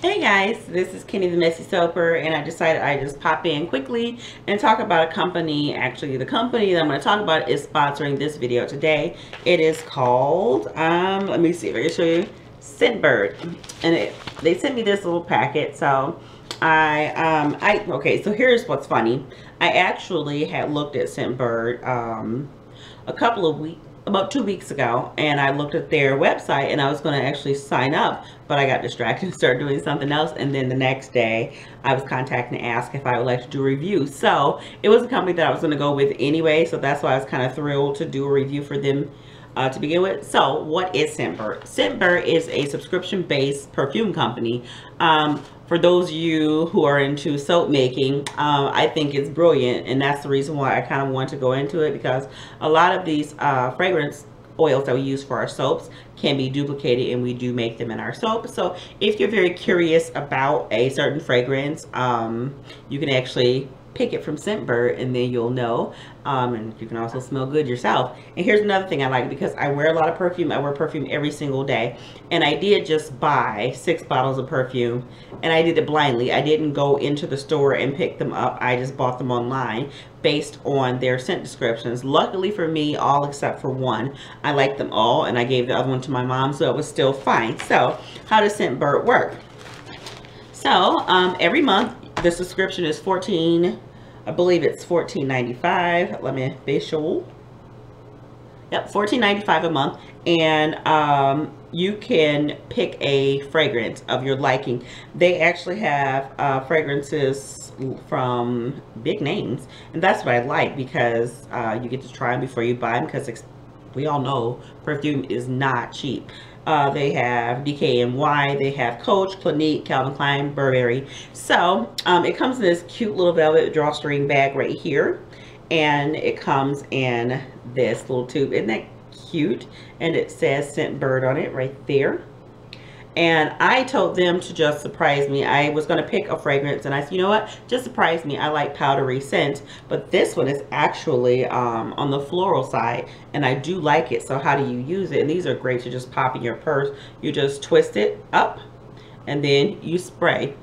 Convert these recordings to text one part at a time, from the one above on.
Hey guys, this is Kenny the Messy Soaper and I decided I just pop in quickly and talk about a company. Actually, the company that I'm going to talk about is sponsoring this video today. It is called, um, let me see if I can show you, Scentbird. And it, they sent me this little packet, so I, um, I, okay, so here's what's funny. I actually had looked at Scentbird, um, a couple of weeks, about two weeks ago and I looked at their website and I was going to actually sign up but I got distracted and started doing something else and then the next day I was contacting to ask if I would like to do a review. So it was a company that I was going to go with anyway so that's why I was kind of thrilled to do a review for them uh, to begin with. So what is Scentbird? Scentbird is a subscription-based perfume company. Um, for those of you who are into soap making, um, I think it's brilliant. And that's the reason why I kind of want to go into it because a lot of these uh, fragrance oils that we use for our soaps can be duplicated and we do make them in our soap. So if you're very curious about a certain fragrance, um, you can actually pick it from Scentbird and then you'll know. Um, and you can also smell good yourself. And here's another thing I like because I wear a lot of perfume. I wear perfume every single day. And I did just buy six bottles of perfume and I did it blindly. I didn't go into the store and pick them up. I just bought them online based on their scent descriptions. Luckily for me, all except for one, I liked them all and I gave the other one to my mom so it was still fine. So how does Scentbird work? So um, every month the subscription is 14 I believe it's $14.95. Let me be sure. Yep, $14.95 a month. And um, you can pick a fragrance of your liking. They actually have uh, fragrances from big names. And that's what I like because uh, you get to try them before you buy them because we all know perfume is not cheap. Uh, they have DKNY, they have Coach, Clinique, Calvin Klein, Burberry. So um, it comes in this cute little velvet drawstring bag right here. And it comes in this little tube. Isn't that cute? And it says Scentbird on it right there and I told them to just surprise me. I was going to pick a fragrance and I said, you know what, just surprise me. I like powdery scent, but this one is actually um, on the floral side and I do like it. So how do you use it? And these are great to just pop in your purse. You just twist it up and then you spray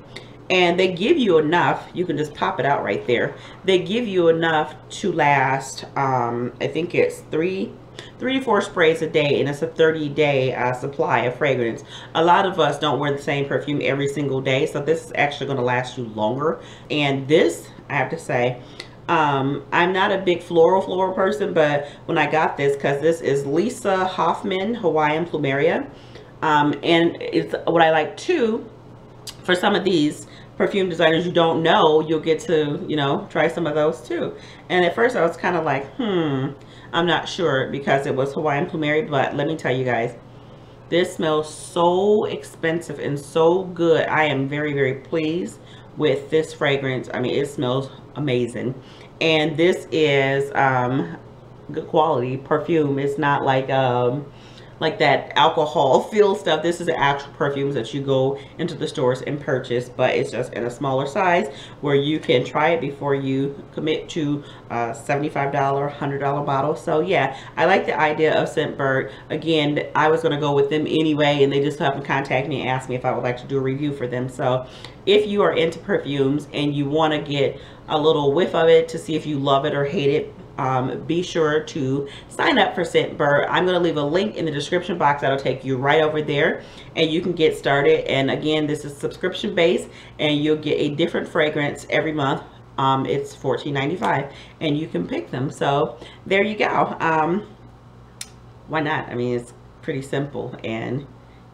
and they give you enough you can just pop it out right there. They give you enough to last um i think it's three three to four sprays a day and it's a 30 day uh, supply of fragrance. A lot of us don't wear the same perfume every single day so this is actually going to last you longer. And this i have to say um, I'm not a big floral floral person, but when I got this, because this is Lisa Hoffman Hawaiian Plumeria, um, and it's what I like too, for some of these perfume designers you don't know, you'll get to, you know, try some of those too. And at first I was kind of like, hmm, I'm not sure because it was Hawaiian Plumeria, but let me tell you guys, this smells so expensive and so good. I am very, very pleased with this fragrance. I mean, it smells amazing. And this is um, good quality perfume. It's not like um, like that alcohol feel stuff. This is the actual perfumes that you go into the stores and purchase, but it's just in a smaller size where you can try it before you commit to a $75, $100 bottle. So yeah, I like the idea of Scentbird. Again, I was going to go with them anyway, and they just haven't contacted me and ask me if I would like to do a review for them. So if you are into perfumes and you want to get a little whiff of it to see if you love it or hate it, um, be sure to sign up for Scentbird. I'm going to leave a link in the description box that'll take you right over there and you can get started. And again, this is subscription based and you'll get a different fragrance every month. Um, it's $14.95 and you can pick them. So there you go. Um, why not? I mean, it's pretty simple and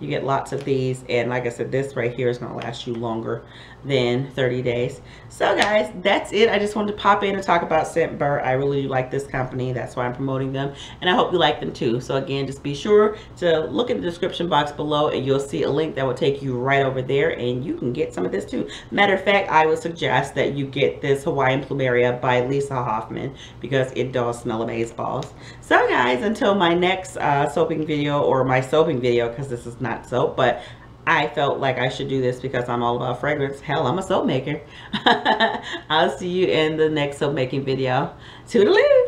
you get lots of these and like I said this right here is to last you longer than 30 days. So guys that's it. I just wanted to pop in and talk about Scentbird I really do like this company. That's why I'm promoting them and I hope you like them too. So again just be sure to look in the description box below and you'll see a link that will take you right over there and you can get some of this too. Matter of fact I would suggest that you get this Hawaiian Plumeria by Lisa Hoffman because it does smell amazing balls so guys until my next uh, soaping video or my soaping video because this is not not soap, but I felt like I should do this because I'm all about fragrance. Hell, I'm a soap maker. I'll see you in the next soap making video. Toodaloo!